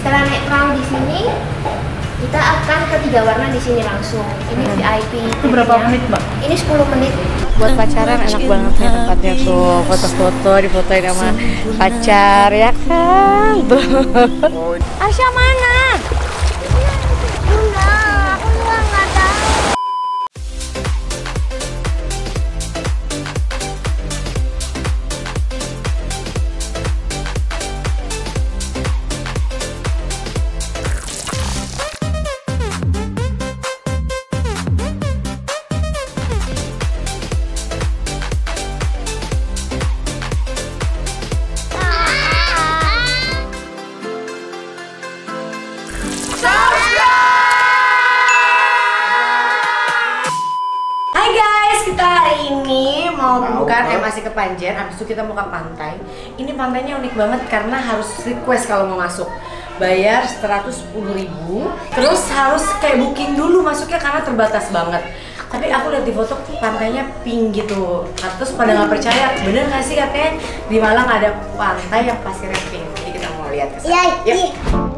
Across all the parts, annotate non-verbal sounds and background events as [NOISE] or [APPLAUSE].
Setelah naik perahu di sini, kita akan ke tiga warna di sini langsung. Ini VIP. Itu berapa menit, Mbak? Ini 10 menit. buat pacaran enak banget nih tempatnya tuh foto-foto difotoin sama pacar ya kan tuh Asya mana bukan eh masih ke Panjen habis itu kita mau ke pantai. Ini pantainya unik banget karena harus request kalau mau masuk. Bayar 110.000 terus harus kayak booking dulu masuknya karena terbatas banget. Tapi aku lihat di foto pantainya pink gitu Nah, terus pada nggak percaya bener nggak sih katanya? Di Malang ada pantai yang pasirnya pink jadi kita mau lihat ke sana. Iya, iya.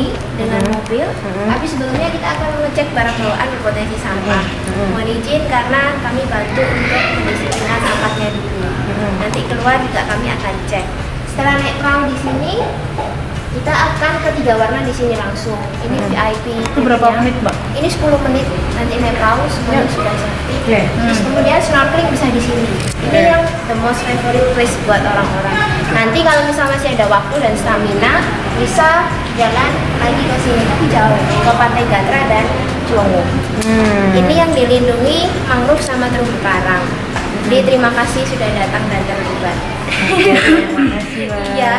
Sini dengan mobil tapi sebelumnya kita akan mengecek barang bawaan berpotensi sampah mohon izin karena kami bantu untuk mendisiplinan sampahnya dulu nanti keluar juga kami akan cek setelah naik perahu di sini kita akan ke tiga warna di sini langsung. Ini VIP. Itu berapa menit, Mbak? Ini 10 menit. Nanti naik perahu semuanya sudah safety. Oke. Terus kemudian snorkeling bisa di sini. Ini Oke. yang the most favorite place buat orang-orang. Nanti kalau misalnya masih ada waktu dan stamina, bisa jalan lagi ke sini tapi jauh ke Pantai Gatra dan Cuongo. Hmm. Ini yang dilindungi mangrove sama terumbu karang. Jadi terima kasih sudah datang dan terlibat. [LAUGHS] Iya.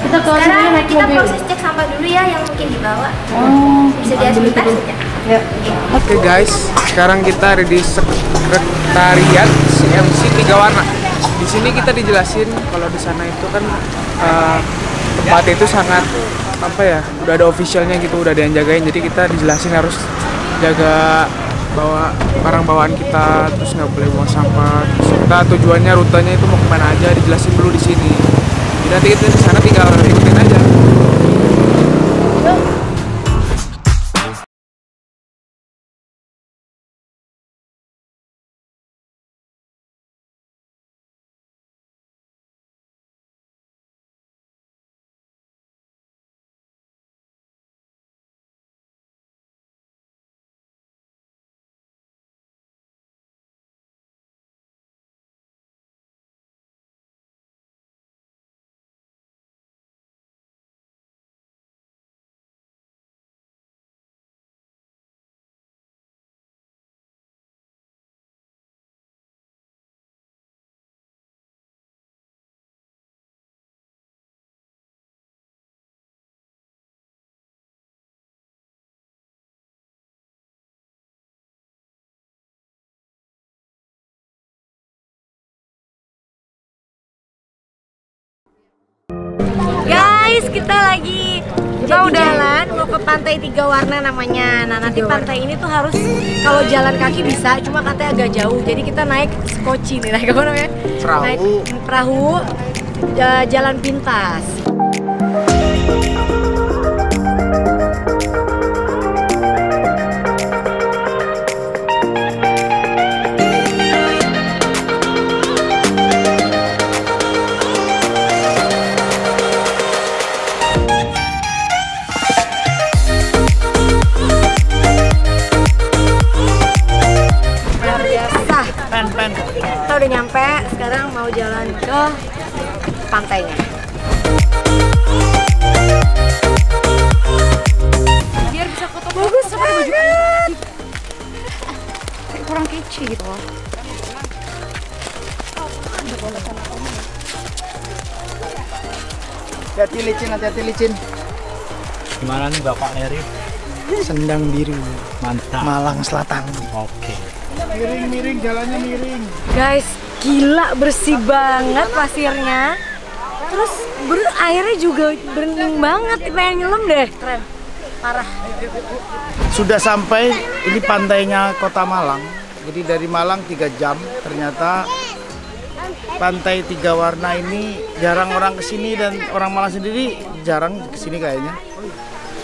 Kita Sekarang naik kita mobil. proses cek sampah dulu ya yang mungkin dibawa. Oh, Bisa dia sebentar saja. Ya. Oke guys, sekarang kita ada di sekretariat CMC Tiga Warna. Di sini kita dijelasin kalau di sana itu kan eh, tempat itu sangat apa ya, udah ada officialnya gitu, udah ada yang jagain. Jadi kita dijelasin harus jaga bawa barang bawaan kita, terus nggak boleh buang sampah. Kita tujuannya rutenya itu mau ke mana aja, dijelasin dulu di sini. Jadi nanti kita di sana tinggal ikutin kita lagi kita udah jalan mau ke pantai tiga warna namanya. Nah nanti pantai ini tuh harus kalau jalan kaki bisa, cuma katanya agak jauh. Jadi kita naik skoci nih, [LAUGHS] naik apa namanya? Perahu. Naik perahu ja- jalan pintas. Hati licin, hati-hati licin. Gimana nih Bapak Eri? Sendang biru, Mantap. Malang Selatan. Oke. Miring, miring, jalannya miring. Guys, gila bersih banget pasirnya. Terus ber airnya juga bening banget, pengen nyelam deh. Keren, parah. Sudah sampai, ini pantainya Kota Malang. Jadi dari Malang 3 jam, ternyata pantai tiga warna ini jarang orang ke sini dan orang Malang sendiri jarang ke sini kayaknya.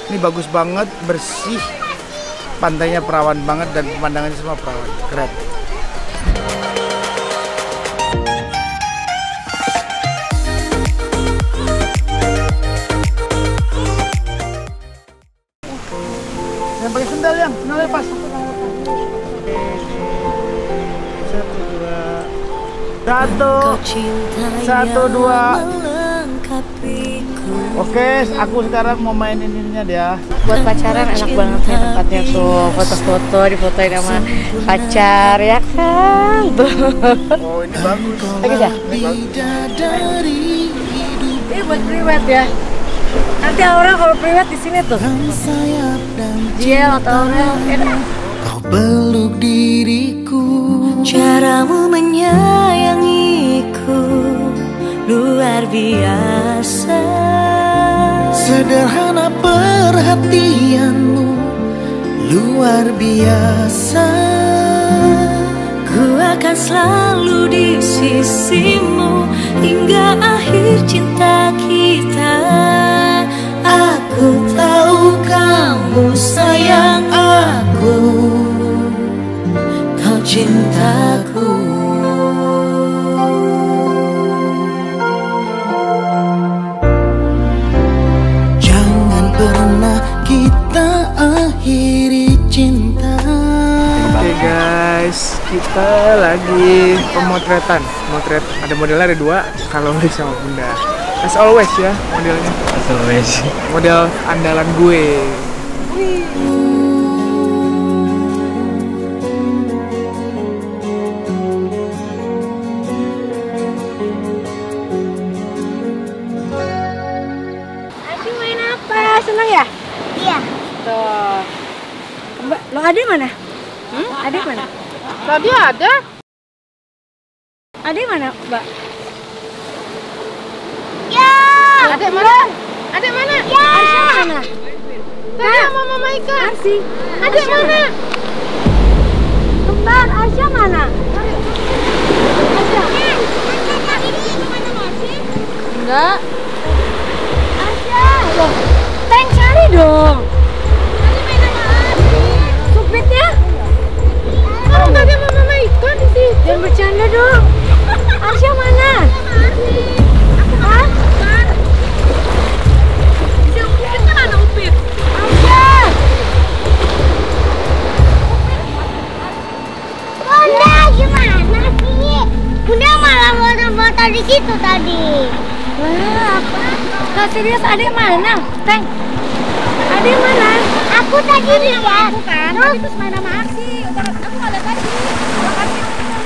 Ini bagus banget, bersih, pantainya perawan banget dan pemandangannya semua perawan, keren. Yang pakai sendal yang, sendal lepas. Satu, satu dua. Oke, aku sekarang mau mainin ininya dia. Buat pacaran enak banget nih tempatnya tuh. Foto-foto, difotoin sama pacar ya kan. Tuh. [LAUGHS] Oh ini bagus. Lagi dah. Ini buat priwet ya. Nanti Aura kalau priwet di sini tuh. Jiel atau Aurel, enak. Kau peluk diriku. Caramu menyayangiku luar biasa. Sederhana perhatianmu luar biasa. Ku akan selalu di sisimu hingga akhir cinta kita. Aku tahu kamu sayang aku cintaku Jangan pernah kita akhiri cinta. Oke guys, kita lagi pemotretan. Motret ada modelnya ada dua, kalau sama Bunda. As always ya modelnya. Always. Model andalan gue. Asyik Lo ada mana? Hmm? Ada mana? Tadi ada. Ada mana, Mbak? Ya. Ada mana? Ada mana? Ya. Arsya mana? Tadi sama Mama Ika. Arsi. Ada mana? Kembar, Arsya mana? Arsya. Enggak. Arsya. Loh, Teng cari dong. Lah, apa? Serius adek mana? Teng. Adek mana? Aku tadi lihat. kan? Terus Terus main sama Arsi. Aku nggak lihat tadi.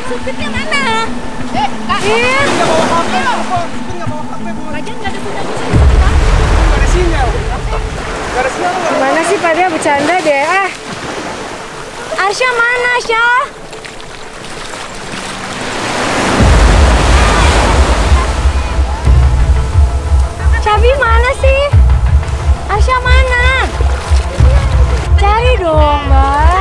Supitnya mana? Eh, Kak. Iya. Nggak bawa HP. Nggak bawa HP, Bu. Lagian nggak ada gunanya sih. Gak ada sinyal. Gak ada sinyal. Gimana sih pada bercanda deh? Ah. Arsya mana, Arsya? Cabi mana sih? Arsya mana? Cari dong, Mbak.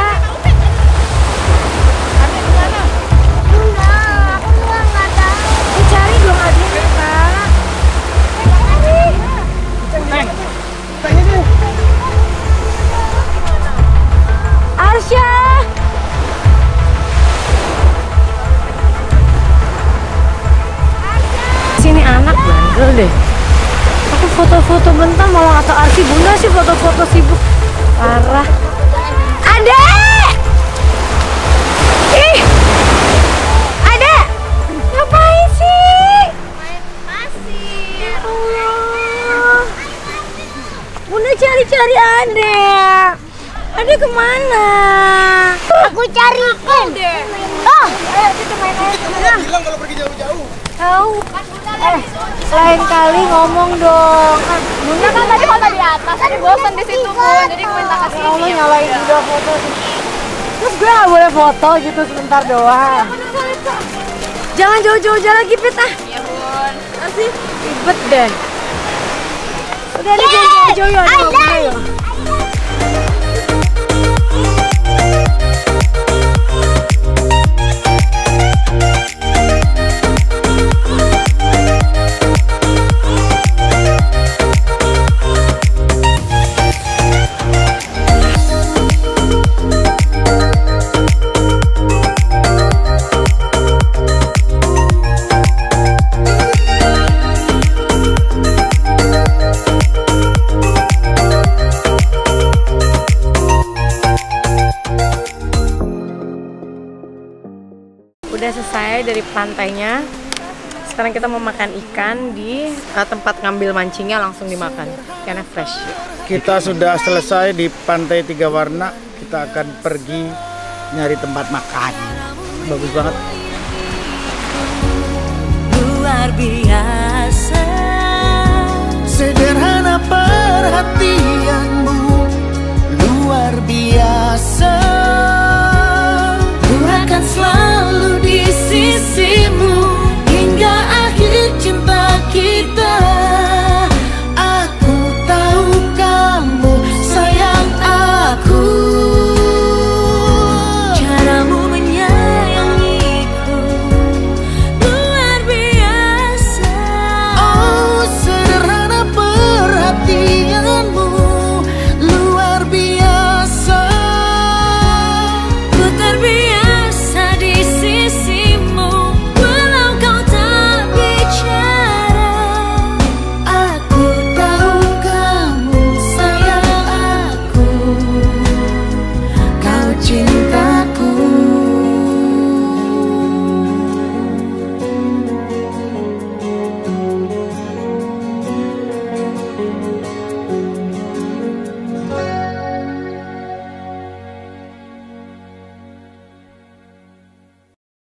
Ke mana? Aku cariin. ayo kita main air ke mana? Bilang kalau pergi jauh-jauh. Tahu. Eh, lain kali ngomong dong. Kan, Bunda kan tadi foto di atas, tadi bosan di situ pun, jadi gue minta kasih. Allah nyalain udah foto. Terus gue gak boleh foto gitu sebentar doang. Jangan jauh-jauh jalan lagi Pit ah. Iya bun. Nanti ribet deh. Udah deh jangan jauh-jauh ya. ada Bunda Udah selesai dari pantainya. Sekarang kita mau makan ikan di uh, tempat ngambil mancingnya langsung dimakan. Ikannya fresh. Kita sudah selesai di Pantai Tiga Warna. Kita akan pergi nyari tempat makan. Bagus banget. luar biasa